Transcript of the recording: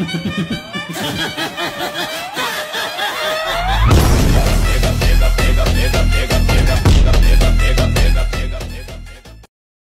Ha ha ha ha ha!